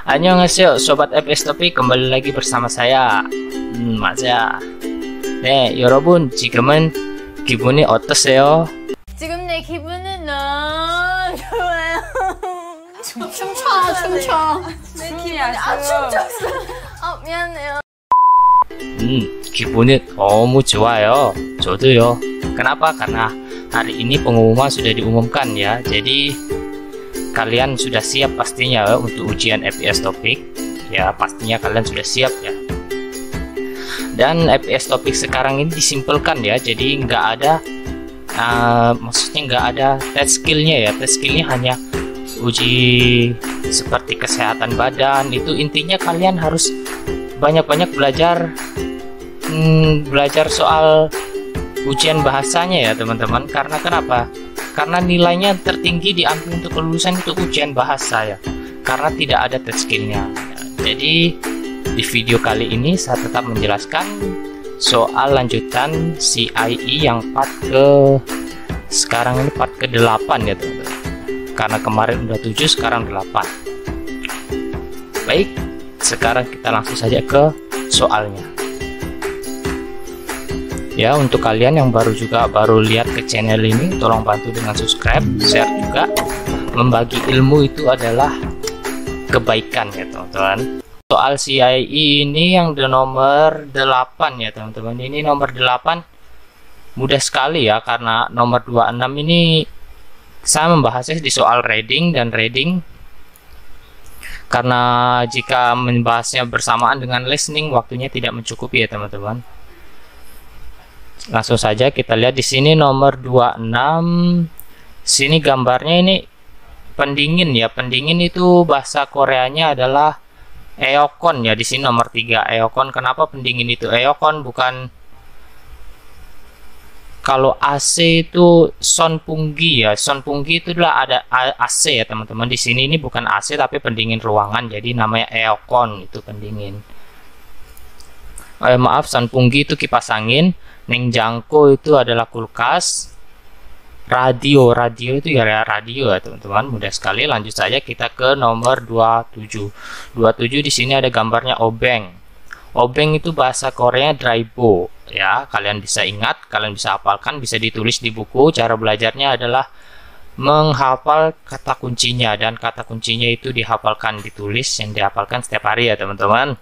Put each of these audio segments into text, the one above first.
Annyeonghaseyo Sobat FPS Topi kembali lagi bersama saya 음, 맞아 네 여러분 지금은 기분이 어떠세요? 지금 내 기분은 너무 좋아요. 춤춰 춤춰 춤이 아 춤췄어. 아 미안해요. 음, 기분이 너무 좋아요. 저도요. Kenapa? Karena hari ini pengumuman sudah diumumkan ya. Jadi kalian sudah siap pastinya ya, untuk ujian FPS topik. Ya, pastinya kalian sudah siap ya. Dan FPS topik sekarang ini disimpelkan ya. Jadi nggak ada uh, maksudnya nggak ada test skillnya ya. Test skillnya hanya uji seperti kesehatan badan. Itu intinya kalian harus banyak-banyak belajar hmm, belajar soal ujian bahasanya ya teman-teman karena kenapa karena nilainya tertinggi diambil untuk kelulusan itu ujian bahasa ya. Karena tidak ada test skillnya jadi di video kali ini saya tetap menjelaskan soal lanjutan CIE yang part ke sekarang ini part ke 8 ya teman-teman. Karena kemarin udah 7 sekarang 8 baik sekarang kita langsung saja ke soalnya ya untuk kalian yang baru juga baru lihat ke channel ini tolong bantu dengan subscribe share juga. Membagi ilmu itu adalah kebaikan ya teman-teman. Soal CIE ini yang di nomor 8 ya teman-teman. Ini nomor 8 mudah sekali ya karena nomor 26 ini saya membahasnya di soal reading dan reading. Karena jika membahasnya bersamaan dengan listening waktunya tidak mencukupi ya teman-teman langsung saja kita lihat di sini nomor 26 sini gambarnya ini pendingin ya. Pendingin itu bahasa Koreanya adalah eokon ya. Di sini nomor 3 eokon. Kenapa pendingin itu? Eokon bukan kalau AC itu son punggi ya. Son punggi itu adalah ada AC ya teman-teman. Di sini ini bukan AC tapi pendingin ruangan. Jadi namanya eokon itu pendingin. Eh, maaf son punggi itu kipas angin Neng Jangko itu adalah kulkas. Radio, radio itu ya radio ya teman-teman. Mudah sekali. Lanjut saja kita ke nomor 27. 27 di sini ada gambarnya obeng. Obeng itu bahasa Korea draibo ya. Kalian bisa ingat, kalian bisa hafalkan, bisa ditulis di buku. Cara belajarnya adalah menghafal kata kuncinya dan kata kuncinya itu dihafalkan ditulis yang dihafalkan setiap hari ya teman-teman.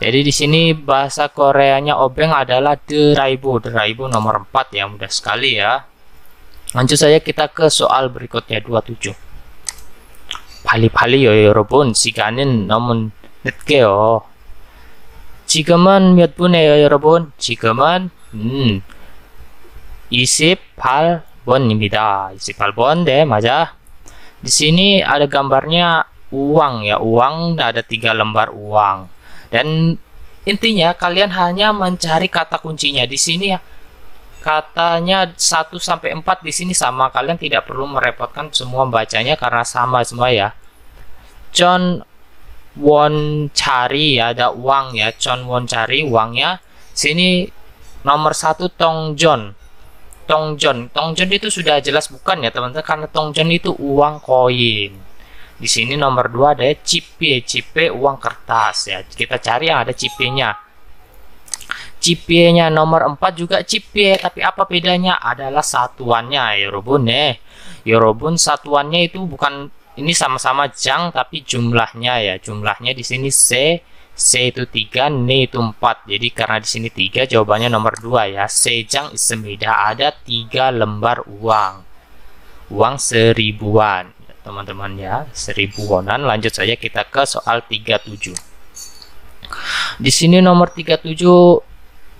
Jadi di sini bahasa Koreanya obeng adalah deraibu. Deraibu nomor 4 ya, mudah sekali ya. Lanjut saja kita ke soal berikutnya 27. Pali-pali yo 여러분. 시간은 너무 늦게요. 지금은 몇 분이에요, 여러분? 지금은 음, 28번입니다. 28번. 네, 맞아. Di sini ada gambarnya uang ya, uang ada tiga lembar uang dan intinya kalian hanya mencari kata kuncinya. Di sini ya katanya 1 sampai 4 di sini sama. Kalian tidak perlu merepotkan semua bacanya karena sama semua ya. John won cari ya ada uang ya. John won cari uangnya. Sini nomor satu Tong John. Tong John. Tong John itu sudah jelas bukan ya teman-teman? Karena Tong John itu uang koin di sini nomor 2 ada cipe, cipe uang kertas ya. Kita cari yang ada cipe-nya. Cipe-nya nomor 4 juga cipe, tapi apa bedanya? Adalah satuannya, Yorobun eh. Yorobun satuannya itu bukan ini sama-sama jang tapi jumlahnya ya. Jumlahnya di sini C C itu 3, N itu 4. Jadi karena di sini 3 jawabannya nomor 2 ya. Sejang ismida ada 3 lembar uang. Uang seribuan teman-teman ya seribu wonan lanjut saja kita ke soal 37 di sini nomor 37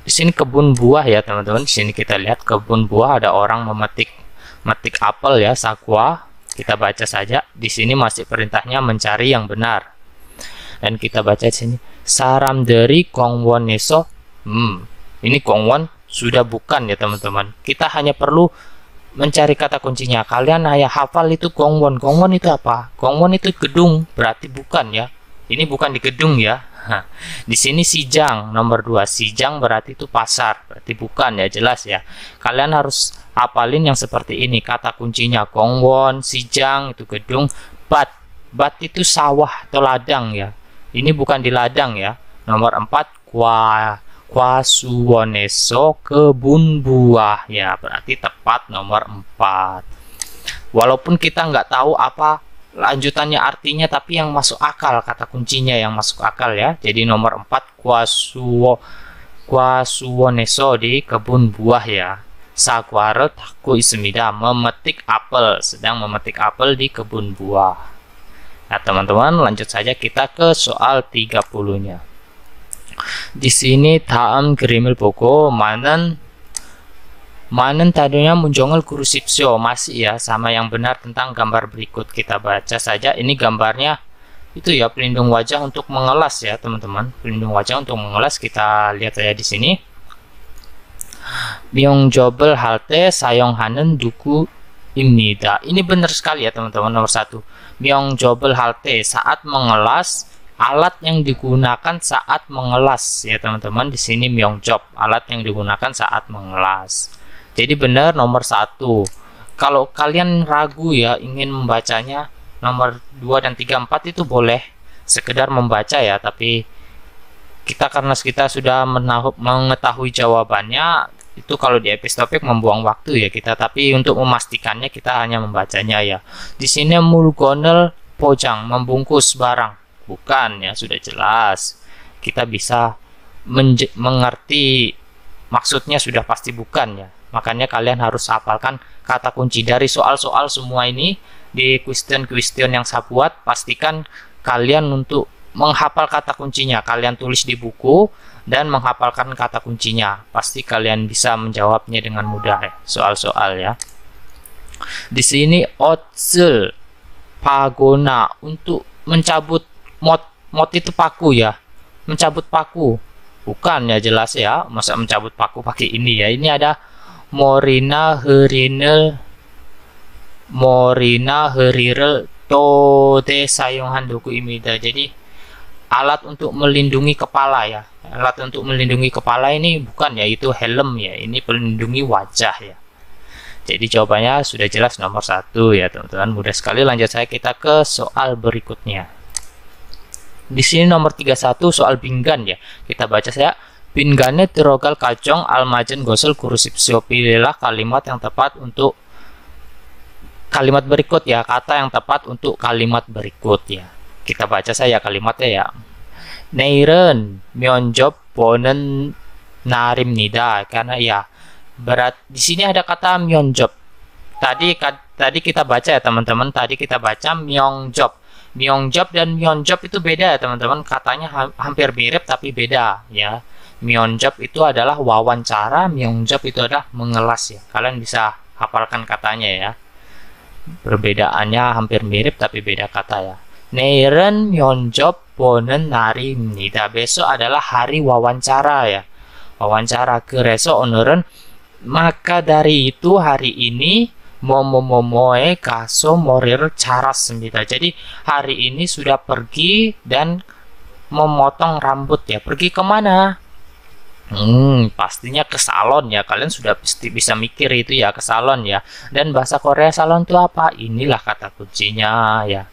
di sini kebun buah ya teman-teman. Di sini kita lihat kebun buah ada orang memetik metik apel ya sakwa. Kita baca saja. Di sini masih perintahnya mencari yang benar. Dan kita baca di sini saram dari kongwon neso hmm ini kongwon sudah bukan ya teman-teman. Kita hanya perlu mencari kata kuncinya. Kalian hanya hafal itu gongwon. Gongwon itu apa? Gongwon itu gedung. Berarti bukan ya. Ini bukan di gedung ya. Di sini sijang nomor 2 sijang berarti itu pasar. Berarti bukan ya jelas ya. Kalian harus hafalin yang seperti ini. Kata kuncinya gongwon sijang itu gedung. Bat. Bat itu sawah atau ladang ya. Ini bukan di ladang ya. Nomor 4 kwa kwasuwoneso kebun buah. Ya berarti tepat nomor 4 walaupun kita nggak tahu apa lanjutannya artinya tapi yang masuk akal kata kuncinya yang masuk akal ya. Jadi nomor 4 kwasuwo kwasuwoneso di kebun buah ya. Sakware taku ismida memetik apel sedang memetik apel di kebun buah. Nah teman-teman lanjut saja kita ke soal 30 nya di sini taam gerimil poko manen manen tadinya munjongel kurusipsio masih ya sama yang benar tentang gambar berikut kita baca saja ini gambarnya itu ya pelindung wajah untuk mengelas ya teman-teman pelindung wajah untuk mengelas kita lihat saja di sini Myongjobel halte Sayonghanen duku imnida. Ini benar sekali ya teman-teman nomor satu. Myongjobel halte saat mengelas alat yang digunakan saat mengelas. Ya teman-teman di sini Myongjob alat yang digunakan saat mengelas. Jadi benar nomor satu. Kalau kalian ragu ya ingin membacanya nomor 2 dan 3 4 itu boleh sekedar membaca ya tapi kita karena kita sudah mengetahui jawabannya itu kalau di epistopik membuang waktu ya kita. Tapi untuk memastikannya kita hanya membacanya ya. Di sini mulgonel pojang membungkus barang bukan ya sudah jelas kita bisa mengerti maksudnya sudah pasti bukan ya makanya kalian harus hafalkan kata kunci dari soal-soal semua ini di question-question yang saya buat pastikan kalian untuk menghafal kata kuncinya. Kalian tulis di buku dan menghafalkan kata kuncinya. Pasti kalian bisa menjawabnya dengan mudah ya, soal-soal ya. Di sini otzel pagona untuk mencabut mot mot itu paku ya. Mencabut paku. Bukan ya jelas ya, masa mencabut paku pakai ini ya. Ini ada Morina Herinel Morina Herirel Tode Sayong Handoku Imida. Jadi alat untuk melindungi kepala ya alat untuk melindungi kepala ini bukan ya itu helm ya ini melindungi wajah ya jadi jawabannya sudah jelas nomor satu ya teman-teman mudah sekali lanjut saya kita ke soal berikutnya di sini nomor 31 soal binggan ya kita baca saya binggannya terogal kacong almajen gosel kurusipsio pilihlah kalimat yang tepat untuk kalimat berikut ya kata yang tepat untuk kalimat berikut ya kita baca saya kalimatnya ya. Neiren myonjob bonen narimnida karena ya berat di sini ada kata myonjob. Tadi tadi kita baca ya teman-teman, tadi kita baca myongjob. Myeongjap dan Myeongjap itu beda ya teman-teman. Katanya ha hampir mirip tapi beda ya. Myeongjap itu adalah wawancara Myeongjap itu adalah mengelas ya. Kalian bisa hafalkan katanya ya. Perbedaannya hampir mirip tapi beda kata ya. Neiren job Bonen Nari Nida. Besok adalah hari wawancara ya. Wawancara ke Reso oneren maka dari itu hari ini momomomoe kaso morir cara sembita. Jadi hari ini sudah pergi dan memotong rambut ya. Pergi ke mana? Hmm, pastinya ke salon ya. Kalian sudah pasti bisa mikir itu ya ke salon ya. Dan bahasa Korea salon itu apa? Inilah kata kuncinya ya.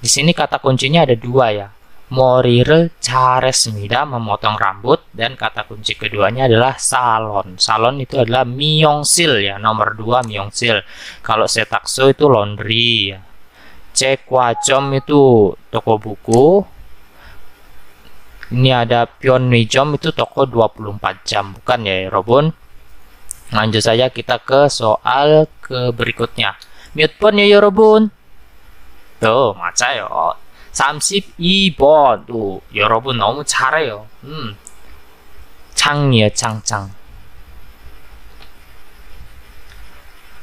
Di sini kata kuncinya ada dua ya. Morire, Charesmida memotong rambut dan kata kunci keduanya adalah salon. Salon itu adalah Myeongsil ya, nomor 2 Myeongsil. Kalau Setakso itu laundry ya. Itu toko buku. Ini ada pionwijom itu toko 24 jam, bukan ya Robun? Lanjut saja kita ke soal ke berikutnya. Mute pun ya Robun. Tuh, maca yo. 32번 또 여러분 너무 잘해요. 음. 창이에요, 창창.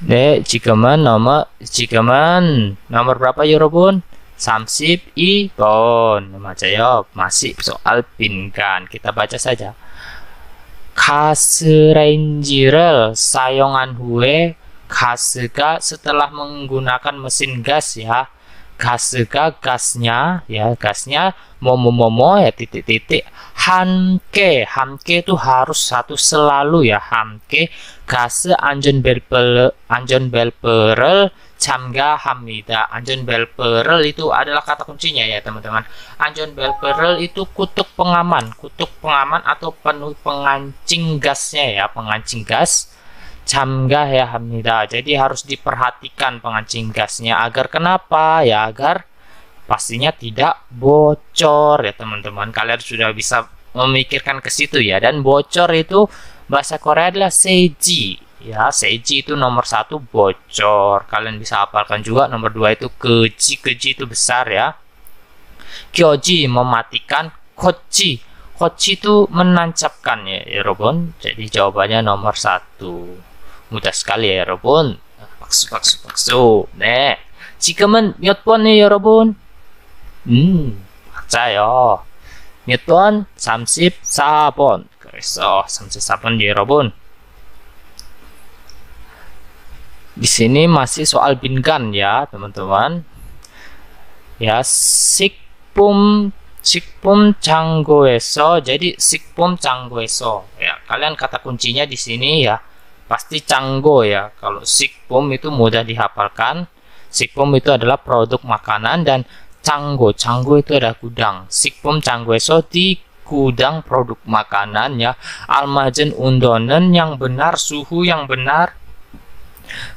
네, 지금은 넘어 지금은 nomor berapa 여러분? 32번. 맞아요. masih soal pinggan. Kita baca saja. 가스레인지를 사용한 후에 가스가 setelah menggunakan mesin gas ya gasga gasnya ya gasnya momo momo ya titik-titik hamke hamke itu harus satu selalu ya hamke gas anjon belper anjon belperel 참가 합니다. 안전벨 perel itu adalah kata kuncinya ya teman-teman. 안전벨 perel itu kutuk pengaman, kutuk pengaman atau penuh pengancing gasnya ya, pengancing gas. Camgah ya Hamida. Jadi harus diperhatikan pengancing gasnya agar kenapa? Ya agar pastinya tidak bocor ya teman-teman. Kalian sudah bisa memikirkan ke situ ya. Dan bocor itu bahasa Korea adalah seji. Ya, seji itu nomor satu bocor. Kalian bisa hafalkan juga nomor dua itu keji. Keji itu besar ya. Kyoji mematikan koci. Koci itu menancapkan ya, ya, Robon. Jadi jawabannya nomor satu mudah sekali ya Robon paksu paksu paksu 네 지금은 몇 번이에요 여러분 음 맞아요 몇 번? 34번 그래서 34번 여러분 di sini masih soal bingan ya teman-teman ya sikpum sikpum canggoeso jadi sikpum canggoeso ya kalian kata kuncinya di sini ya pasti canggo ya. Kalau sikpom itu mudah dihafalkan. Sikpom itu adalah produk makanan dan canggo, canggo itu adalah gudang. Sikpom canggo esoti gudang produk makanan ya. Almajen undonen yang benar, suhu yang benar.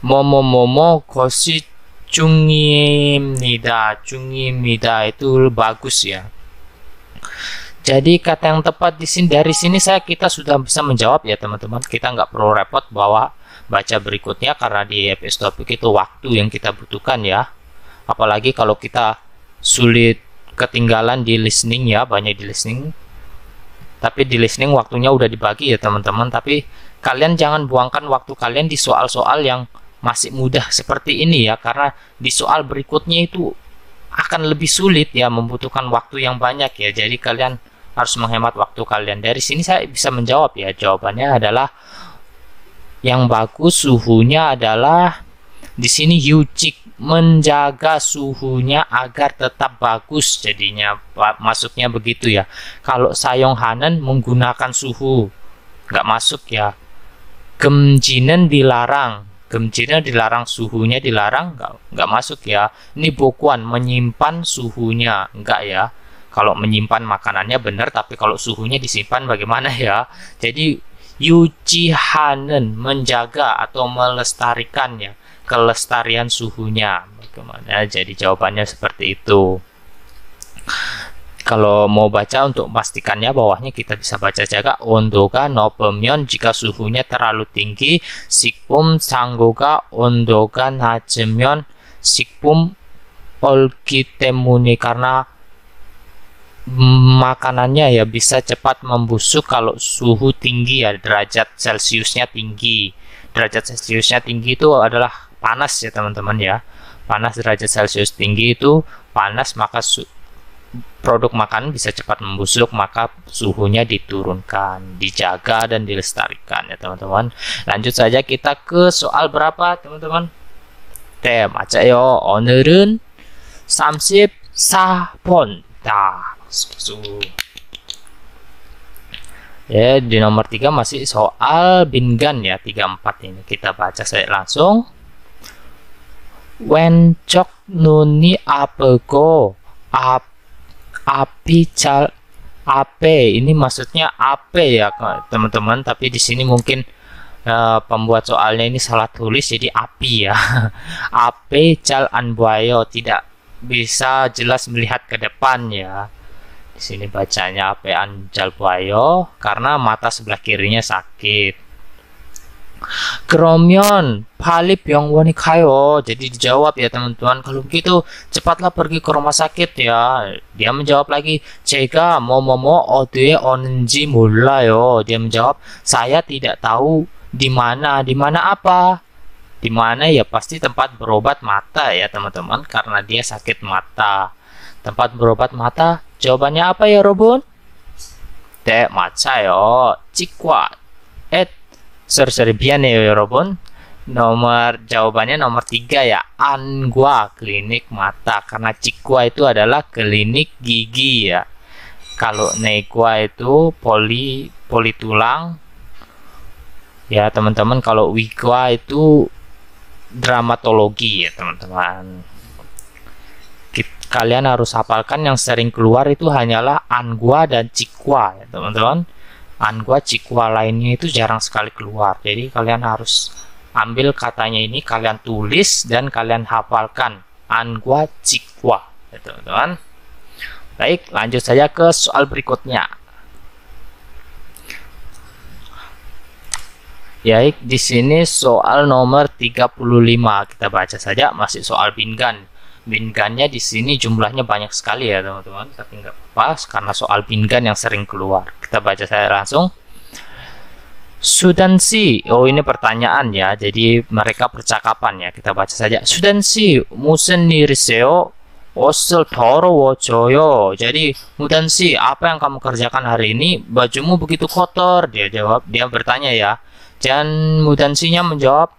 Momo momo kosi cungimida cungimnida itu bagus ya. Jadi kata yang tepat di sini dari sini saya kita sudah bisa menjawab ya teman-teman. Kita nggak perlu repot bawa baca berikutnya karena di episode topik itu waktu yang kita butuhkan ya. Apalagi kalau kita sulit ketinggalan di listening ya, banyak di listening. Tapi di listening waktunya udah dibagi ya teman-teman. Tapi kalian jangan buangkan waktu kalian di soal-soal yang masih mudah seperti ini ya karena di soal berikutnya itu akan lebih sulit ya membutuhkan waktu yang banyak ya jadi kalian harus menghemat waktu kalian. Dari sini saya bisa menjawab ya. Jawabannya adalah yang bagus suhunya adalah di sini Yucik menjaga suhunya agar tetap bagus jadinya masuknya begitu ya. Kalau Sayong Hanen menggunakan suhu nggak masuk ya. Gemjinen dilarang. Gemjinen dilarang suhunya dilarang nggak nggak masuk ya. Ini bokuan menyimpan suhunya enggak ya kalau menyimpan makanannya benar tapi kalau suhunya disimpan bagaimana ya? Jadi yujihanen menjaga atau melestarikan ya kelestarian suhunya. Bagaimana? Jadi jawabannya seperti itu. Kalau mau baca untuk memastikannya bawahnya kita bisa baca jaga ondoga nopemion jika suhunya terlalu tinggi sikpum sanggoga ondoga najemion sikpum olki temuni karena makanannya ya bisa cepat membusuk kalau suhu tinggi ya derajat celciusnya tinggi derajat celciusnya tinggi itu adalah panas ya teman-teman ya panas derajat celcius tinggi itu panas maka produk makanan bisa cepat membusuk maka suhunya diturunkan dijaga dan dilestarikan ya teman-teman lanjut saja kita ke soal berapa teman-teman 네 맞아요 오늘은 34번 다 So. Ya, di nomor 3 masih soal bingan ya ya, 34 ini. Kita baca saya langsung. When cok nuni apego ap api cal ape ini maksudnya ape ya teman-teman tapi di sini mungkin uh, pembuat soalnya ini salah tulis jadi api ya ape cal anbuayo tidak bisa jelas melihat ke depan ya sini bacanya ape anjal buayo karena mata sebelah kirinya sakit Keromion, Palip yang wani kayo. Jadi dijawab ya teman-teman. Kalau begitu cepatlah pergi ke rumah sakit ya. Dia menjawab lagi, Cega mau momo odue onenji yo. Dia menjawab, saya tidak tahu di mana, di mana apa. Di mana ya pasti tempat berobat mata ya teman-teman karena dia sakit mata. Tempat berobat mata, jawabannya apa ya Robun? Dek maca yo, cikwa, et sorry biane ya Robon nomor jawabannya nomor tiga ya. Angua klinik mata. Karena Cikwa itu adalah klinik gigi ya. Kalau Negua itu poli poli tulang. Ya teman-teman kalau Wigwa itu dramatologi ya teman-teman kalian harus hafalkan yang sering keluar itu hanyalah angua dan cikwa ya teman-teman. Angua cikwa lainnya itu jarang sekali keluar. Jadi kalian harus ambil katanya ini kalian tulis dan kalian hafalkan angua cikwa ya teman-teman. Baik lanjut saja ke soal berikutnya. Ya, di sini soal nomor 35 kita baca saja masih soal bingan bingannya di sini jumlahnya banyak sekali ya teman-teman tapi nggak pas karena soal bingan yang sering keluar kita baca saya langsung Sudansi oh ini pertanyaan ya jadi mereka percakapan ya kita baca saja Sudansi musen niriseo Osel Toro wojoyo. Jadi Mudansi, apa yang kamu kerjakan hari ini? Bajumu begitu kotor. Dia jawab, dia bertanya ya. Dan Mudansinya menjawab,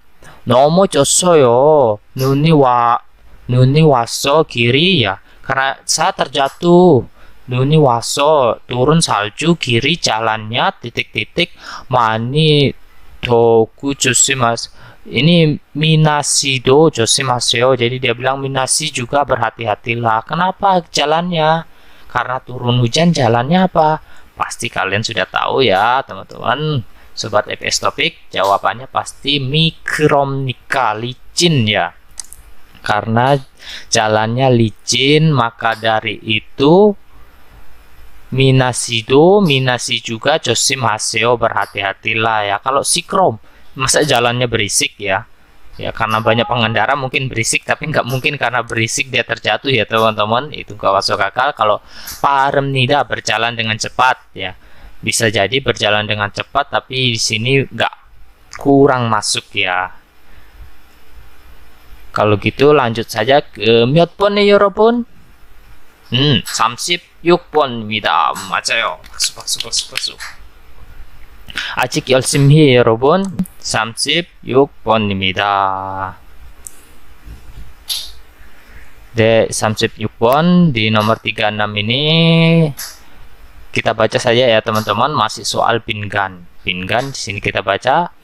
Nomo Josoyo, Nuni wa nuni waso kiri ya. Karena saya terjatuh. Nuni waso turun salju kiri jalannya titik-titik. Mani doku josimas ini minasido josimaseo jadi dia bilang minasi juga berhati-hatilah. Kenapa jalannya? Karena turun hujan jalannya apa? Pasti kalian sudah tahu ya teman-teman. Sobat FS Topik jawabannya pasti mikromnika licin ya. Karena jalannya licin, maka dari itu Minasido, Minasi juga Josim Haseo berhati-hatilah ya. Kalau sikrom, masa jalannya berisik ya? Ya karena banyak pengendara mungkin berisik, tapi nggak mungkin karena berisik dia terjatuh ya teman-teman. Itu gak masuk akal. Kalau parem nida berjalan dengan cepat ya bisa jadi berjalan dengan cepat tapi di sini nggak kurang masuk ya kalau gitu lanjut saja ke 몇 번에 여러분? 음, 36번입니다. 맞아요. 박수 박수 박수 박수. 아직 열심히 해요, 여러분. 36번입니다. 네, 36번 di nomor 36 ini kita baca saja ya teman-teman masih soal pingan pingan di sini kita baca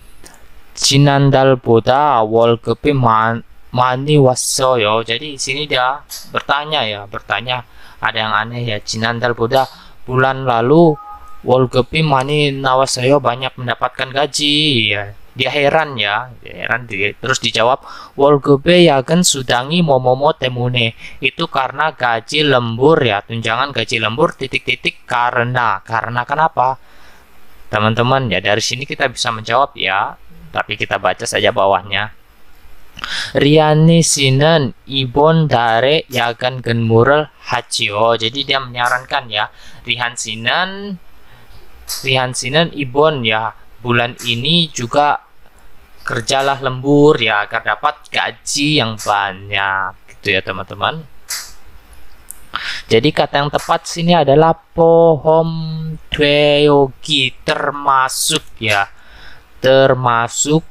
boda 월급이 man, mani wasoyo. Jadi di sini dia bertanya ya, bertanya ada yang aneh ya. Cinandal Buddha bulan lalu Wolgepi mani nawasoyo banyak mendapatkan gaji ya. Dia heran ya, dia heran dia. terus dijawab Wolgebe yagen sudangi momomo temune itu karena gaji lembur ya tunjangan gaji lembur titik-titik karena karena kenapa teman-teman ya dari sini kita bisa menjawab ya tapi kita baca saja bawahnya Riani Sinan Ibon Dare Yagan Genmurel Hachio. Jadi dia menyarankan ya Rihan Sinan Rihan Sinan Ibon ya. Bulan ini juga kerjalah lembur ya agar dapat gaji yang banyak gitu ya teman-teman. Jadi kata yang tepat sini adalah pohom tweogi termasuk ya. Termasuk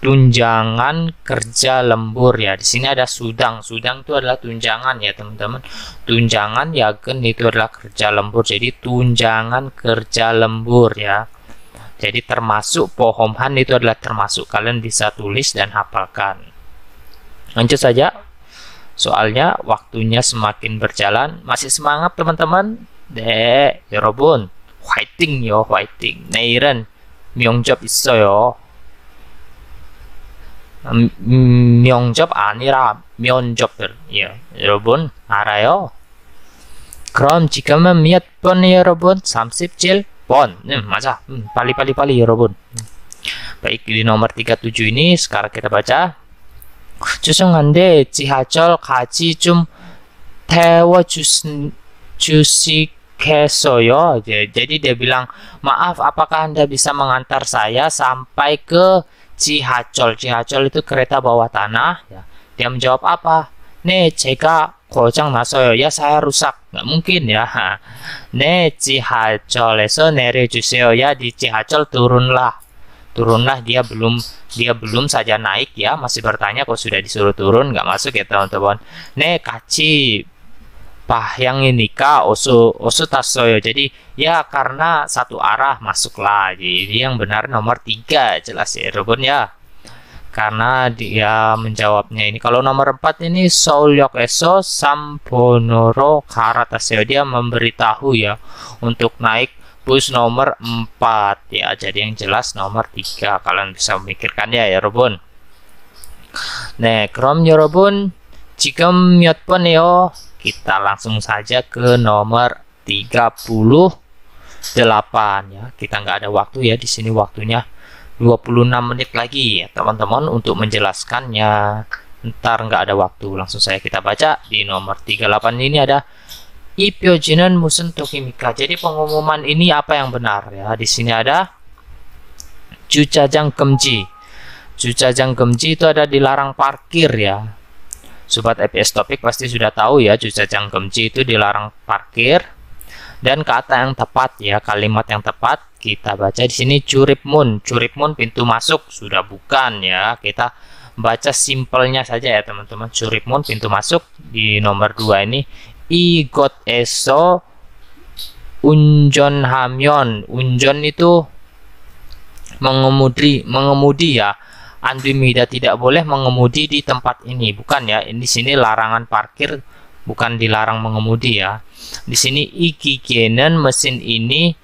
tunjangan kerja lembur ya. Di sini ada sudang. Sudang itu adalah tunjangan ya, teman-teman. Tunjangan ya kan itu adalah kerja lembur. Jadi tunjangan kerja lembur ya. Jadi termasuk pohomhan itu adalah termasuk kalian bisa tulis dan hafalkan. Lanjut saja. Soalnya waktunya semakin berjalan. Masih semangat teman-teman? Deh, yorobun. Ya fighting yo, fighting. Nairen. Myongjob iso yo. 이팅. 내일은 명접 있어요. 음, 명접 아니라 면접들. 예, 여러분 알아요? 그럼 지금은 몇 번이에요, 여러분? 37? pon hmm, masa hmm, pali pali pali ya robun baik di nomor 37 ini sekarang kita baca 죄송한데 지하철 같이 좀 태워 주시겠어요 jadi dia bilang maaf apakah anda bisa mengantar saya sampai ke Cihacol. Cihacol itu kereta bawah tanah. Ya. Dia menjawab apa? Ne jika kocang nasoyo ya saya rusak. Nggak mungkin ya. Ne Cihacol eso nere juseo ya di Cihacol turunlah. Turunlah dia belum dia belum saja naik ya masih bertanya kok sudah disuruh turun nggak masuk ya teman-teman. Ne kaci 이 yang ini kak osu osu tasoyo jadi ya karena satu arah masuklah jadi yang benar nomor tiga jelas ya rukun ya karena dia menjawabnya ini kalau nomor 4 ini Soulyok Eso Samponnoro Karataseo dia memberitahu ya untuk naik bus nomor 4 ya jadi yang jelas nomor 3 kalian bisa memikirkannya ya Robun 네 그럼 여러분 지금 몇 번이요 kita langsung saja ke nomor 38 ya. Kita nggak ada waktu ya di sini waktunya 26 menit lagi ya teman-teman untuk menjelaskannya. Ntar nggak ada waktu langsung saya kita baca. Di nomor 38 ini ada Ipyojinan musen tokimika jadi pengumuman ini apa yang benar ya? Di sini ada Jucajang Kemji. Jucajang Kemji itu ada dilarang parkir ya Sobat EPS Topik pasti sudah tahu ya Jucajang Kemji itu dilarang parkir. Dan kata yang tepat ya kalimat yang tepat kita baca di sini curip moon curip moon pintu masuk. Sudah bukan ya kita baca simpelnya saja ya teman-teman. Curip moon pintu masuk di nomor 2 ini. Igot eso unjon hamyon. Unjon itu mengemudi mengemudi ya Andrimida tidak boleh mengemudi di tempat ini. Bukan ya ini sini larangan parkir bukan dilarang mengemudi ya. Di sini ikigenen mesin ini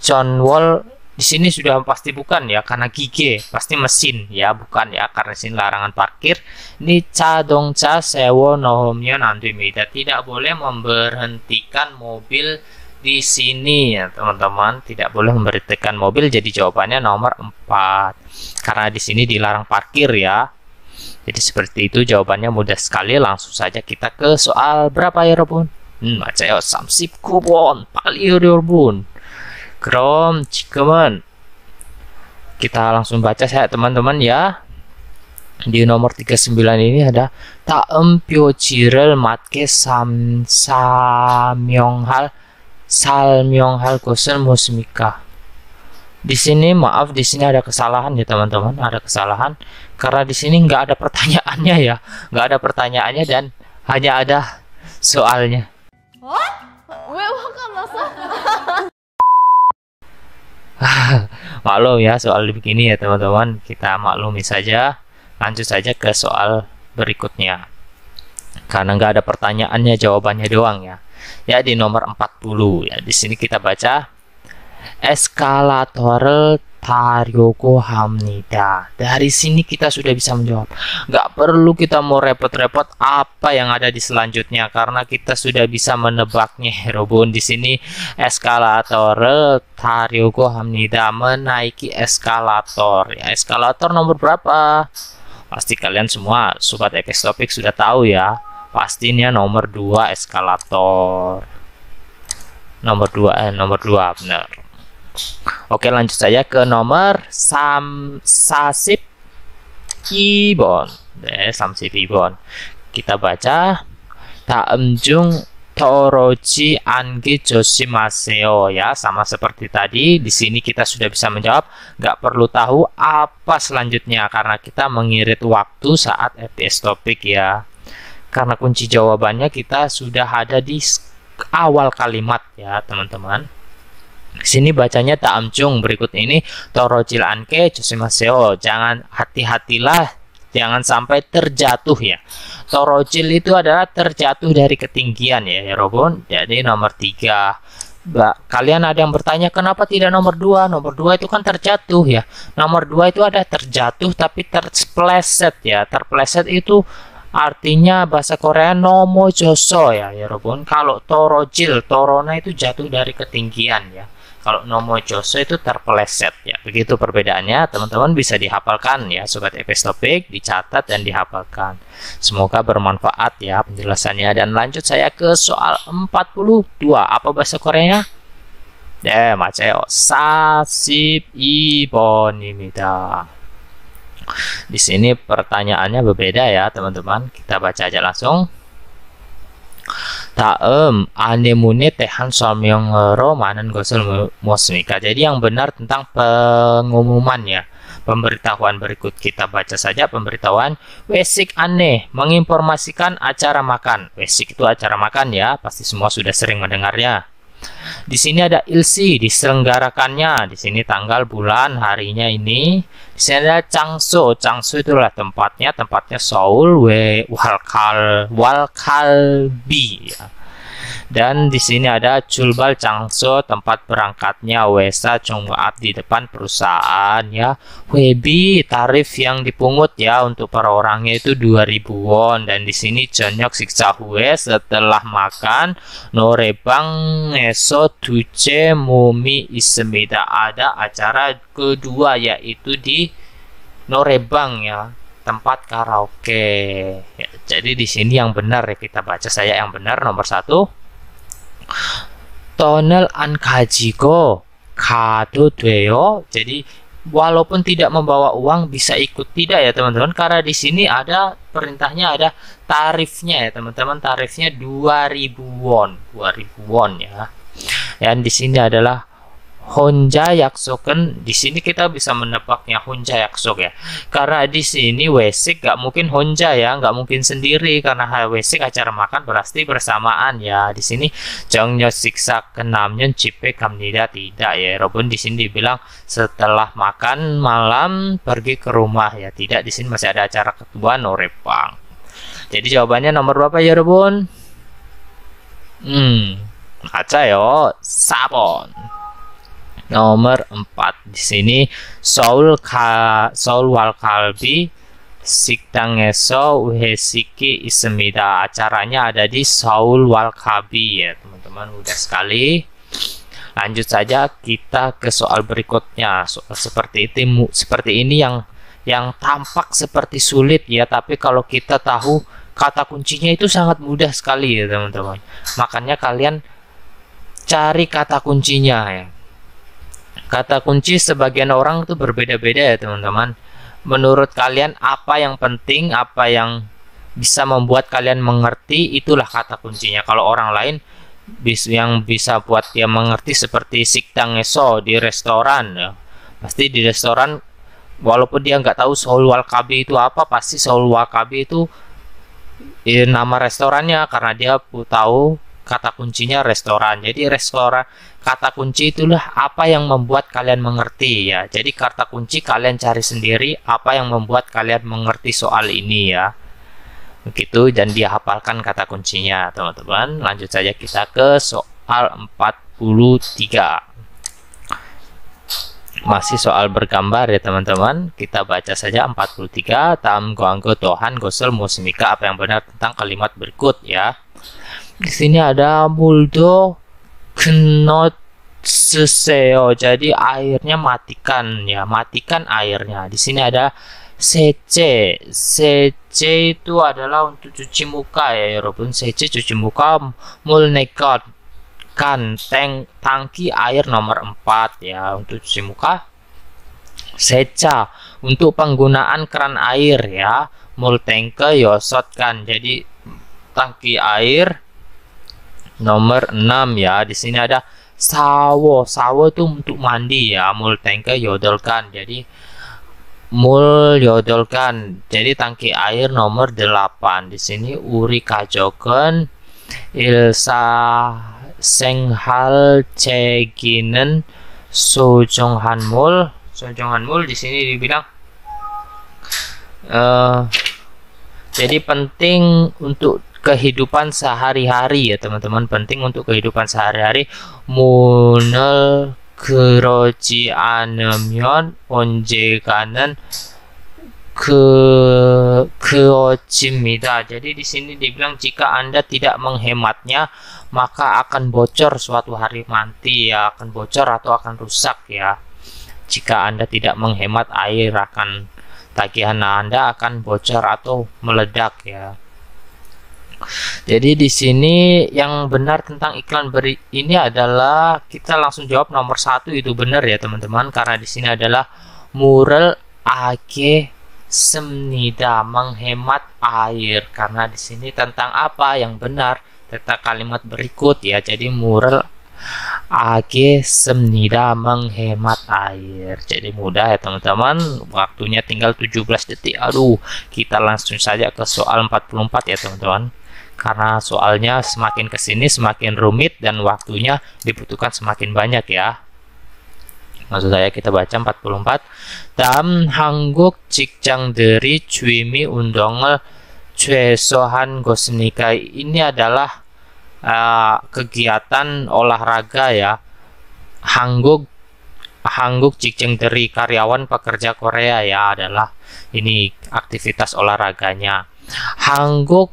John Wall di sini sudah pasti bukan ya karena gige pasti mesin ya bukan ya karena sini larangan parkir. Ini cadongca sewo nohomnya nanti tidak boleh memberhentikan mobil di sini ya teman-teman. Tidak boleh memberitakan mobil. Jadi jawabannya nomor 4 karena di sini dilarang parkir ya. Jadi seperti itu jawabannya mudah sekali. Langsung saja kita ke soal berapa ya Robun? Hmm ya. samsip kubon palio Robun krom cikemen. Kita langsung baca saya teman-teman ya. Di nomor 39 ini ada Taem Pyo Matke Sam Samyonghal. Salmyonghal Kusen Musmika. Di sini maaf di sini ada kesalahan ya teman-teman, ada kesalahan karena di sini nggak ada pertanyaannya ya, nggak ada pertanyaannya dan hanya ada soalnya. maklum ya soal begini ya teman-teman, kita maklumi saja. Lanjut saja ke soal berikutnya. Karena nggak ada pertanyaannya, jawabannya doang ya ya di nomor 40 ya di sini kita baca eskalator Taryogo Hamnida. Dari sini kita sudah bisa menjawab. Nggak perlu kita mau repot-repot apa yang ada di selanjutnya karena kita sudah bisa menebaknya. Robon di sini eskalator Taryogo Hamnida menaiki eskalator. Ya, eskalator nomor berapa? Pasti kalian semua sobat Topic sudah tahu ya. Pastinya nomor 2 eskalator. Nomor 2 eh nomor 2 benar. Oke lanjut saja ke nomor Sam Sasip Ibon. Eh, Samsip Ibon. Kita baca Taemjung Toroji Angi Josimaseo ya sama seperti tadi di sini kita sudah bisa menjawab nggak perlu tahu apa selanjutnya karena kita mengirit waktu saat FPS topik ya karena kunci jawabannya kita sudah ada di awal kalimat ya teman-teman sini bacanya Taamjung berikut ini Torojil Anke Josimaseo jangan hati-hatilah jangan sampai terjatuh ya Torojil itu adalah terjatuh dari ketinggian ya ya Robon jadi nomor tiga Mbak, kalian ada yang bertanya kenapa tidak nomor dua? Nomor dua itu kan terjatuh ya. Nomor dua itu ada terjatuh tapi terpleset ya. Terpleset itu artinya bahasa Korea nomo joso ya ya Robon. Kalau torojil, torona itu jatuh dari ketinggian ya. Kalau nomo joso itu terpeleset ya. Begitu perbedaannya, teman-teman bisa dihafalkan ya, sobat EPS topik, dicatat dan dihafalkan. Semoga bermanfaat ya penjelasannya dan lanjut saya ke soal 42. Apa bahasa Koreanya? 네, 맞아요. 42번입니다. Di sini pertanyaannya berbeda ya, teman-teman. Kita baca aja langsung. Taem anemune tehan somyong eh, romanan gosel mosmika. Jadi yang benar tentang pengumumannya. Pemberitahuan berikut kita baca saja pemberitahuan Wesik aneh menginformasikan acara makan. Wesik itu acara makan ya, pasti semua sudah sering mendengarnya. Di sini ada ilsi diselenggarakannya. Di sini tanggal, bulan, harinya ini. Di sini ada Changsu. Changsu itulah tempatnya, tempatnya Seoul, Walkal Walkalbi. Ya. Dan di sini ada Julbal Changso, tempat berangkatnya Wesa Chongwaat di depan perusahaan ya. Webi tarif yang dipungut ya untuk per orangnya itu 2000 won dan di sini Jonyok siksa hue setelah makan norebang eso tuce mumi ismida ada acara kedua yaitu di norebang ya tempat karaoke. Ya, jadi di sini yang benar ya kita baca saya yang benar nomor satu. Tonel Ankajigo kado deo. Jadi walaupun tidak membawa uang bisa ikut tidak ya teman-teman karena di sini ada perintahnya ada tarifnya ya teman-teman tarifnya 2000 won 2000 won ya dan di sini adalah Honja Yaksoken di sini kita bisa menebaknya Honja Yaksok ya. Karena di sini Wesik gak mungkin Honja ya nggak mungkin sendiri. Karena Wesik acara makan pasti bersamaan ya. Di sini Jongnya siksa kenamnya cipe kamnida tidak ya. Robun di sini dibilang setelah makan malam pergi ke rumah ya. Tidak di sini masih ada acara kedua Norepang jadi jawabannya nomor berapa ya Robun hmm yo sabon nomor 4. Di sini Saul ka, Saul wal kalbi siktangeso uhesiki isemida. Acaranya ada di Saul wal kalbi ya, teman-teman. Mudah sekali. Lanjut saja kita ke soal berikutnya. Soal seperti itu seperti ini yang yang tampak seperti sulit ya, tapi kalau kita tahu kata kuncinya itu sangat mudah sekali ya, teman-teman. Makanya kalian cari kata kuncinya ya Kata kunci sebagian orang itu berbeda-beda ya teman-teman. Menurut kalian apa yang penting, apa yang bisa membuat kalian mengerti itulah kata kuncinya. Kalau orang lain yang bisa buat dia mengerti seperti siktang eso di restoran ya. Pasti di restoran walaupun dia nggak tahu Seoul Wakabi itu apa, pasti Seoul Wakabi itu eh, nama restorannya karena dia tahu kata kuncinya restoran. Jadi restoran kata kunci itulah apa yang membuat kalian mengerti ya. Jadi kata kunci kalian cari sendiri apa yang membuat kalian mengerti soal ini ya. Begitu dan dia hafalkan kata kuncinya, teman-teman. Lanjut saja kita ke soal 43 masih soal bergambar ya teman-teman kita baca saja 43 tam goanggo tohan gosel musmika apa yang benar tentang kalimat berikut ya di sini ada muldo knot seseo jadi airnya matikan ya. Matikan airnya. Di sini ada sece. Sece itu adalah untuk cuci muka ya walaupun sece cuci muka mulnekat kan tank tangki air nomor 4 ya untuk cuci muka. Seca. Untuk penggunaan keran air ya. Multengke yosot kan jadi tangki air nomor 6 ya di sini ada sawo. Sawo itu untuk mandi ya mul tanke yodolkan. Jadi mul yodolkan. Jadi tangki air nomor 8 di sini uri kajoken ilsa senghal ceginen sojonghanmul sojonghanmul di sini dibilang uh, jadi penting untuk kehidupan sehari-hari ya teman-teman. Penting untuk kehidupan sehari-hari. Munel kroji anemion onje kanan ke keocimida. Jadi di sini dibilang jika anda tidak menghematnya maka akan bocor suatu hari nanti ya akan bocor atau akan rusak ya. Jika anda tidak menghemat air akan tagihan anda akan bocor atau meledak ya. Jadi di sini yang benar tentang iklan beri ini adalah kita langsung jawab nomor satu itu benar ya teman-teman. Karena di sini adalah mural age semnida menghemat air. Karena di sini tentang apa? Yang benar tentang kalimat berikut ya. Jadi mural age semnida menghemat air. Jadi mudah ya teman-teman. Waktunya tinggal 17 detik. Aduh kita langsung saja ke soal 44 ya teman-teman karena soalnya semakin ke sini semakin rumit dan waktunya dibutuhkan semakin banyak ya. Maksud saya kita baca 44 dalam Hanguk Jikjangderi Cuimi Undonge Cuesohan Gosnikai ini adalah uh, kegiatan olahraga ya. Hanguk Hanguk Jikjangderi karyawan pekerja Korea ya adalah ini aktivitas olahraganya. Hanguk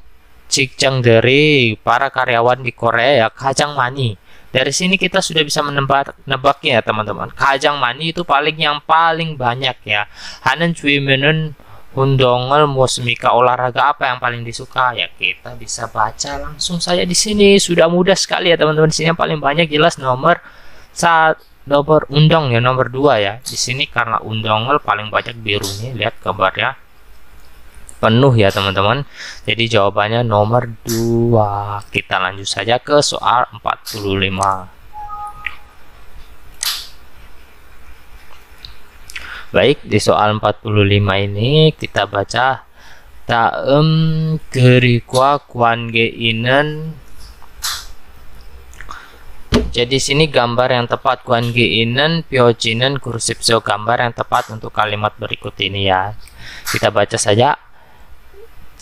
Cikceng dari para karyawan di Korea ya kajang mani. Dari sini kita sudah bisa menebak nebaknya ya teman-teman. Kajang mani itu paling yang paling banyak ya. Hanen cuimenun Undongel musmika olahraga apa yang paling disuka? Ya kita bisa baca langsung saja di sini. Sudah mudah sekali ya teman-teman. Sini yang paling banyak jelas nomor saat nomor undang ya nomor dua ya. Di sini karena undongel paling banyak birunya. Lihat kabarnya penuh ya teman-teman. Jadi jawabannya nomor dua. Kita lanjut saja ke soal 45 Baik, di soal 45 ini kita baca taem gerikwa kuange inen. Jadi sini gambar yang tepat kuange inen piojinen kursip so gambar yang tepat untuk kalimat berikut ini ya. Kita baca saja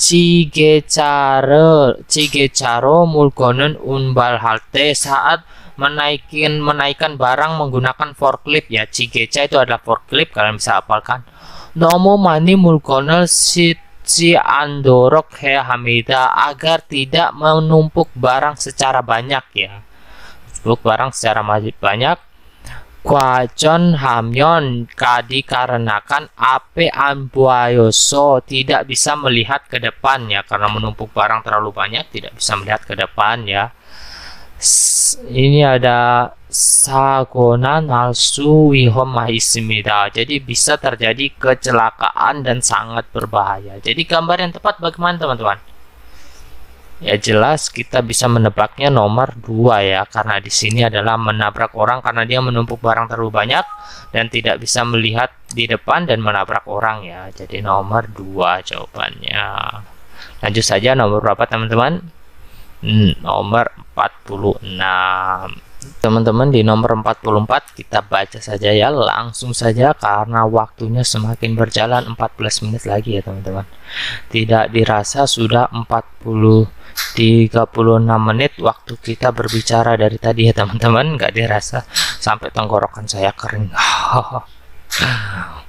Cigecaro Cigecaro mulkonen unbal halte saat menaikin menaikkan barang menggunakan forklift. Ya Cigeca itu adalah forklift kalian bisa hafalkan. Nomo mani mulkonel si si andorok he hamida agar tidak menumpuk barang secara banyak ya. Menumpuk barang secara banyak Kwajon hamyon kadi karenakan ape ambuayoso tidak bisa melihat ke depan ya karena menumpuk barang terlalu banyak tidak bisa melihat ke depan ya. Ini ada sagona nalsu wihomah ismida jadi bisa terjadi kecelakaan dan sangat berbahaya. Jadi gambar yang tepat bagaimana teman-teman ya jelas kita bisa menebaknya nomor dua ya karena di sini adalah menabrak orang karena dia menumpuk barang terlalu banyak dan tidak bisa melihat di depan dan menabrak orang ya. Jadi nomor dua jawabannya. Lanjut saja nomor berapa teman-teman? Hmm, nomor 46 teman-teman di nomor 44 kita baca saja ya langsung saja karena waktunya semakin berjalan 14 menit lagi ya teman-teman. Tidak dirasa sudah 40 36 menit waktu kita berbicara dari tadi ya teman-teman. Nggak dirasa sampai tenggorokan saya kering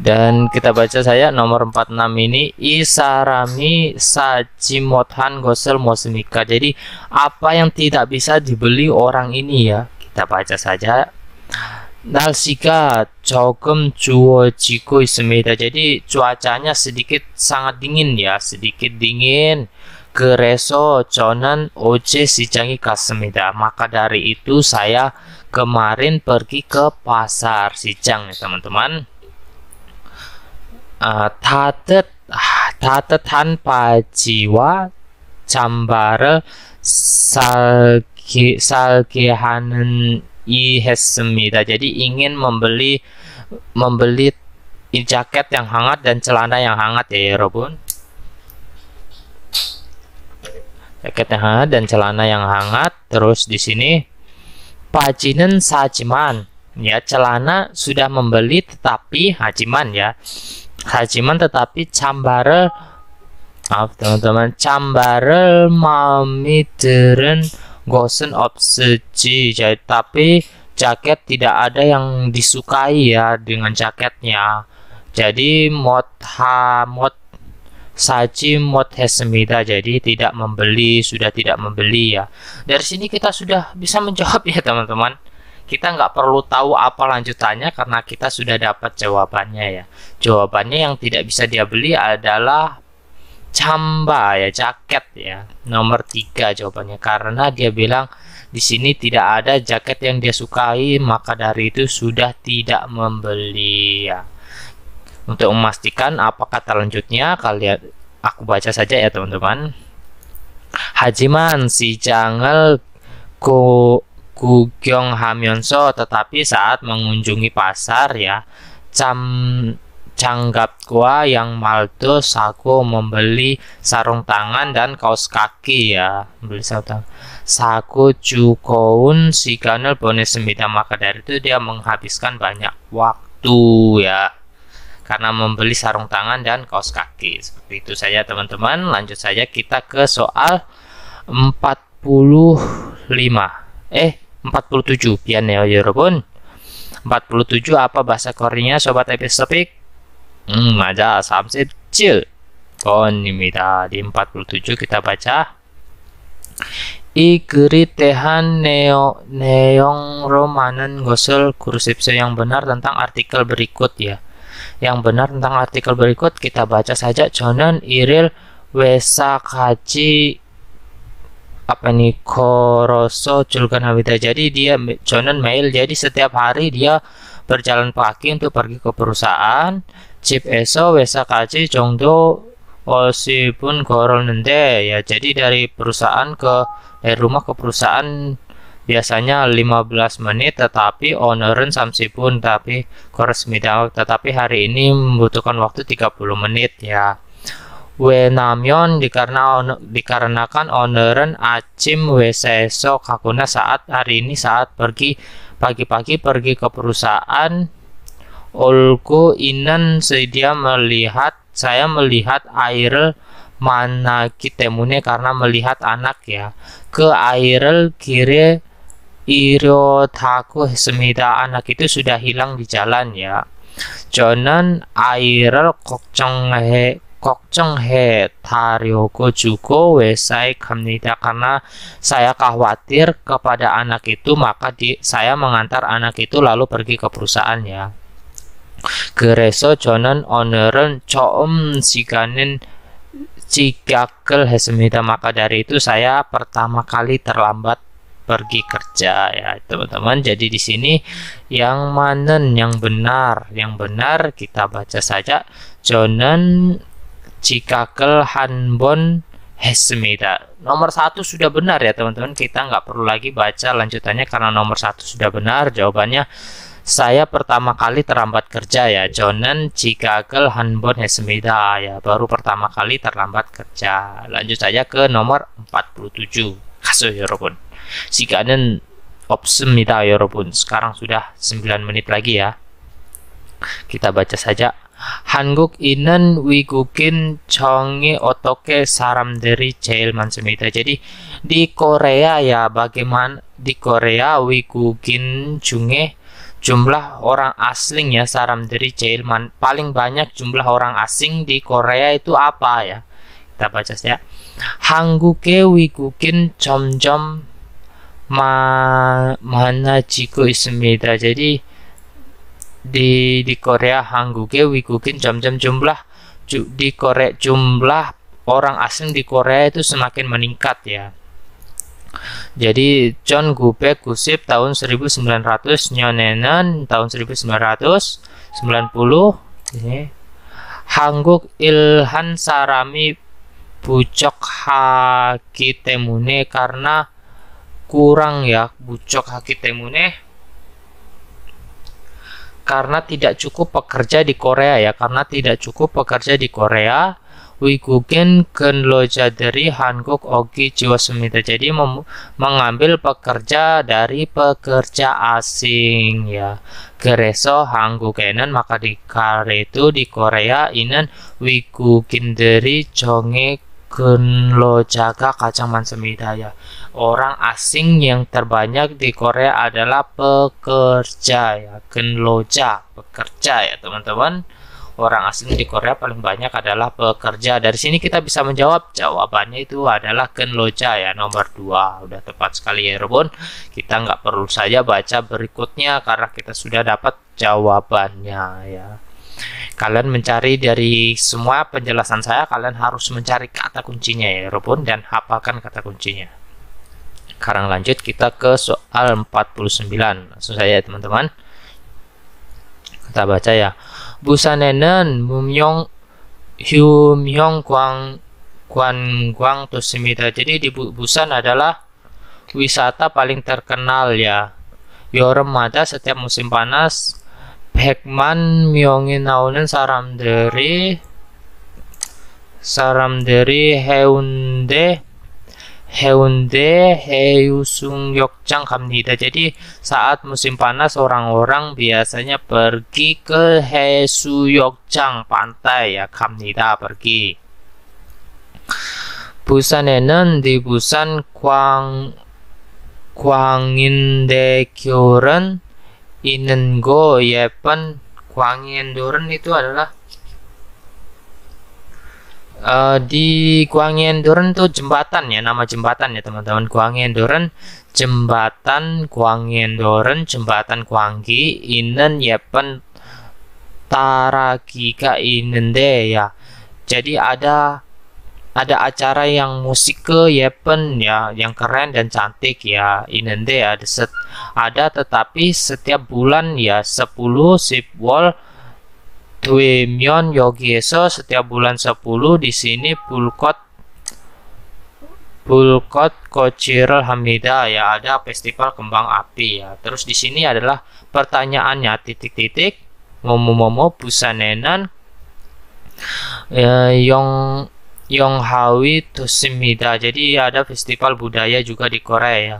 dan kita baca saya nomor 46 ini Isarami Sajimothan Gosel Mosnika jadi apa yang tidak bisa dibeli orang ini ya? Kita baca saja. Nalsika Jogem Juo Jiko Semeda jadi cuacanya sedikit sangat dingin ya sedikit dingin. Kereso conan Oce Sijangi Kasemeda maka dari itu saya kemarin pergi ke pasar Sijang ya teman-teman. Ah, uh, tatet ah, tatetan pajiwa jambare salgi salgihanen ihesmida. Nah, jadi ingin membeli membeli jaket yang hangat dan celana yang hangat ya, ya Robun. Jaket yang hangat dan celana yang hangat. Terus di sini pajinen sajiman ya celana sudah membeli tetapi hajiman ya hajiman tetapi cambarel maaf teman-teman cambarel mamideren gosen opseji jadi tapi jaket tidak ada yang disukai ya dengan jaketnya. Jadi mod ha mod saji mod hesmida jadi tidak membeli sudah tidak membeli ya. Dari sini kita sudah bisa menjawab ya teman-teman kita nggak perlu tahu apa lanjutannya karena kita sudah dapat jawabannya ya. Jawabannya yang tidak bisa dia beli adalah camba ya jaket ya. Nomor tiga jawabannya. Karena dia bilang di sini tidak ada jaket yang dia sukai maka dari itu sudah tidak membeli ya. Untuk memastikan apa kata lanjutnya kalian aku baca saja ya teman-teman. Hajiman si jangal ko Gugyong Hamyonso tetapi saat mengunjungi pasar ya Cam Canggap Gua yang Maldo Sago membeli sarung tangan dan kaos kaki ya beli sarung tangan. Sago Jukoun si Ganel bonus semida maka dari itu dia menghabiskan banyak waktu ya karena membeli sarung tangan dan kaos kaki. Seperti itu saja teman-teman. Lanjut saja kita ke soal 45 eh 47 pian ya, ya yorobun 47 apa bahasa Koreanya sobat epistopik hmm ada samsit cil konimita di 47 kita baca. Ikritehan neo neong romanan gosel kursipse yang benar tentang artikel berikut ya. Yang benar tentang artikel berikut kita baca saja. Jonan Iril Wesakaji apa ini Koroso Julkan habitat jadi dia Jonan Mail. Jadi setiap hari dia berjalan kaki untuk pergi ke perusahaan. Chip Eso Wesa kaji Jongdo Osipun Gorol Nende. Ya jadi dari perusahaan ke dari rumah ke perusahaan biasanya 15 menit. Tetapi oneran samsipun tapi koresmi tetapi hari ini membutuhkan waktu 30 menit ya. Wenamion dikarenakan dikarenakan oneren acim weseso kakuna saat hari ini saat pergi pagi-pagi pergi ke perusahaan. Olku inan sedia melihat saya melihat air mana kitemune karena melihat anak ya. Ke air kiri irotaku semida anak itu sudah hilang di jalan ya. Jonan air kokconghe 걱정해 걱정해 타려고 주고 회사에 갑니다 karena saya khawatir kepada anak itu maka di, saya mengantar anak itu lalu pergi ke perusahaan ya 그래서 저는 오늘은 처음 시간은 지각을 했습니다. Maka dari itu saya pertama kali terlambat pergi kerja ya teman-teman. Jadi di sini yang mana yang benar, yang benar kita baca saja. 저는 Cikakel Hanbon Hesmeda. Nomor satu sudah benar ya teman-teman. Kita nggak perlu lagi baca lanjutannya karena nomor satu sudah benar. Jawabannya saya pertama kali terlambat kerja ya. Jonan Cikakel Hanbon Hesmeda ya. Baru pertama kali terlambat kerja. Lanjut saja ke nomor 47. Kaso yorobun. Ya Sikanen opsemida yorobun. Ya Sekarang sudah 9 menit lagi ya. Kita baca saja 한국인은 외국인 정이 어떻게 사람들이 제일 많습니다. jadi di Korea ya bagaimana di Korea 외국인 중에 jumlah orang asing ya dari Jailman paling banyak jumlah orang asing di Korea itu apa ya kita baca saja 한국의 외국인 점점 마, 많아지고 있습니다. jadi di di Korea Hangguke Wikukin jam-jam jumlah ju, di Korea jumlah orang asing di Korea itu semakin meningkat ya. Jadi John Gupe Kusip tahun 1900, Nyonenan tahun 1990, ini Hangguk Ilhan Sarami Bucok Haki Temune karena kurang ya Bucok Haki Temune karena tidak cukup pekerja di Korea ya karena tidak cukup pekerja di Korea Wigugen Genloja dari Hankook Ogi Jiwa Semita. Jadi mengambil pekerja dari pekerja asing ya. Gereso Hangukenan maka di kare itu di Korea inan Wigugen dari Jonge Genlojaga Kacang Mansemida ya. Orang asing yang terbanyak di Korea adalah pekerja ya. Genloja pekerja ya teman-teman orang asing di Korea paling banyak adalah pekerja. Dari sini kita bisa menjawab jawabannya itu adalah Genloja ya nomor 2. Udah tepat sekali ya Rebon. Kita nggak perlu saja baca berikutnya karena kita sudah dapat jawabannya ya. Kalian mencari dari semua penjelasan saya, kalian harus mencari kata kuncinya ya Rebon dan hafalkan kata kuncinya sekarang lanjut kita ke soal 49 langsung saja ya teman-teman. Kita baca ya. Busanenen Mumyong Hyumyong Kwang Kwan Kwang Tosimita jadi di Busan adalah wisata paling terkenal ya. Yoremada setiap musim panas. Hekman Myongin Naunen sarang Saramderi Heunde 는 사람들이 사람들이 해운대 해운대 해유승욕장 갑니다. Jadi saat musim panas orang-orang biasanya pergi ke 해수욕장 pantai ya 갑니다. pergi. 부산에는 di Busan 광 광인대교는 있는 거 예쁜 광인도ren itu adalah uh, di Guangyendoren tuh jembatan ya nama jembatan ya teman-teman. Guangyendoren jembatan Guangyendoren jembatan Guanggi inen yepen taragiga inende ya. Jadi ada ada acara yang musik ke yepen ya yang keren dan cantik ya inende ada set ada tetapi setiap bulan ya 10 sipwol 되 Twimion Yogyeso setiap bulan 10 di sini Pulkot Pulkot Kochirel Hamida ya ada festival kembang api ya. Terus di sini adalah pertanyaannya titik-titik momo-momo busanenan ya, Yong yong hawi Tosimida. Jadi ada festival budaya juga di Korea ya.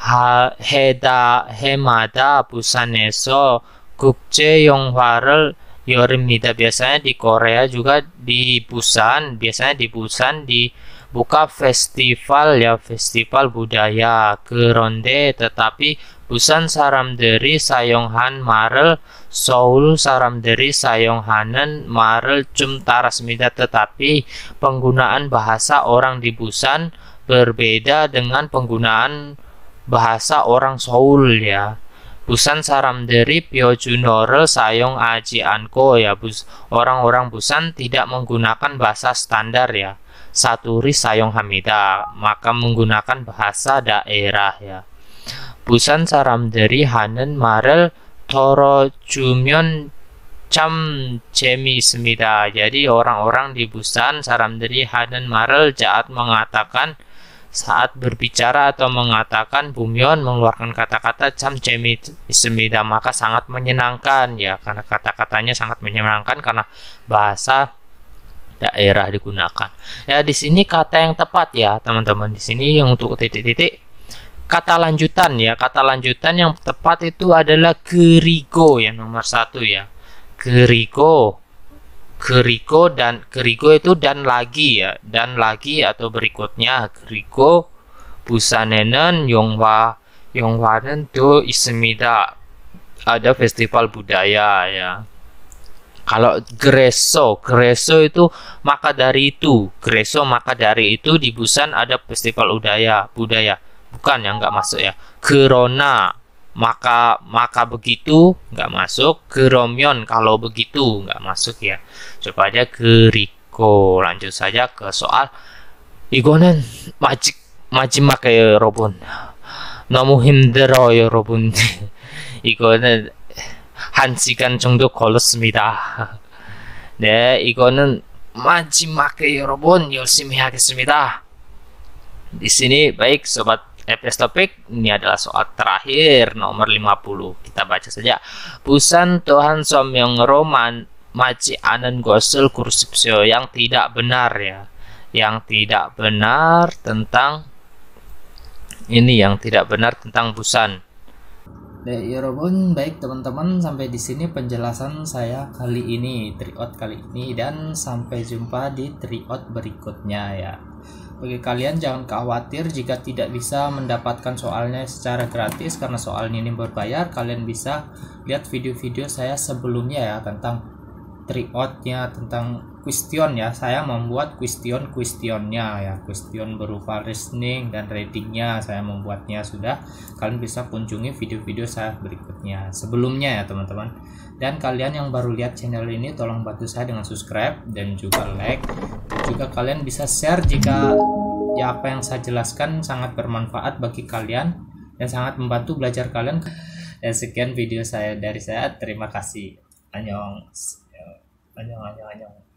Ha, heda Hemada Busaneso yong Yongharel Yorim Nida biasanya di Korea juga di Busan biasanya di Busan dibuka festival ya festival budaya Keronde. tetapi Busan Saramderi Sayonghan Marel Seoul Saramderi Sayonghanen Marel Chumtarasmida tetapi penggunaan bahasa orang di Busan berbeda dengan penggunaan bahasa orang Seoul ya Busan dari Pyojunorel Sayong Aji Anko ya bus. Orang-orang Busan tidak menggunakan bahasa standar ya. Saturi Sayong Hamida maka menggunakan bahasa daerah ya. Busan dari Hanen Marel Toro Jumyon Cam Jemi Semida. Jadi orang-orang di Busan dari Hanen Marel jahat mengatakan saat berbicara atau mengatakan Bumyon mengeluarkan kata-kata cam cemit semida maka sangat menyenangkan. Ya karena kata-katanya sangat menyenangkan karena bahasa daerah digunakan. Ya di sini kata yang tepat ya teman-teman. Di sini yang untuk titik-titik kata lanjutan ya. Kata lanjutan yang tepat itu adalah gerigo yang nomor satu ya. Gerigo Geriko dan Geriko itu dan lagi ya dan lagi atau berikutnya Geriko busanenen Yongwa Yongwanen do ismida. Ada festival budaya ya. Kalau Greso Greso itu maka dari itu Greso maka dari itu di Busan ada festival budaya budaya. Bukan yang nggak masuk ya. Gerona maka maka begitu nggak masuk ke Romyon kalau begitu nggak masuk ya coba aja ke Riko lanjut saja ke soal igonen majik 마지막 여러분 너무 힘들어 여러분 이거는 한 시간 정도 걸렸습니다 네 이거는 마지막에 여러분 열심히 하겠습니다 di sini baik sobat FS topik ini adalah soal terakhir nomor 50 kita baca saja. Busan Tuhan Somyong Roman Maci Anan Gosel Kursipsyo yang tidak benar ya. Yang tidak benar tentang ini yang tidak benar tentang Busan. Ya, Yorobun, baik teman-teman. Sampai di sini penjelasan saya kali ini triot kali ini. Dan sampai jumpa di triot berikutnya ya. Bagi kalian jangan khawatir jika tidak bisa mendapatkan soalnya secara gratis karena soal ini berbayar. Kalian bisa lihat video-video saya sebelumnya ya tentang triotnya, tentang question ya. Saya membuat question-questionnya ya, question berupa listening dan readingnya saya membuatnya sudah. Kalian bisa kunjungi video-video saya berikutnya sebelumnya ya teman-teman. Dan kalian yang baru lihat channel ini tolong bantu saya dengan subscribe dan juga like. Juga kalian bisa share jika ya apa yang saya jelaskan sangat bermanfaat bagi kalian dan sangat membantu belajar kalian. Dan sekian video saya dari saya. Terima kasih. Annyeong. Annyeong, annyeong, annyeong.